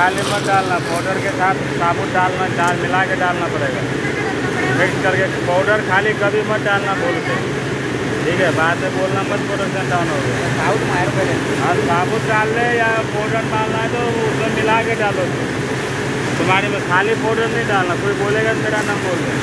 खाली मत डालना पाउडर के साथ साबुन डालना डाल मिला के डालना पड़ेगा। मिक्स करके पाउडर खाली कभी मत डालना बोलते। ठीक है बाद में बोलना मत प्रोडक्शन डाउन हो गया। साबुन मार हाँ, साबुन डाल ले या पाउडर डालना है तो उसमें मिला के डालो। तुम्हारे में खाली पाउडर नहीं डालना कोई बोलेगा तो मेरा नाम बोल दे।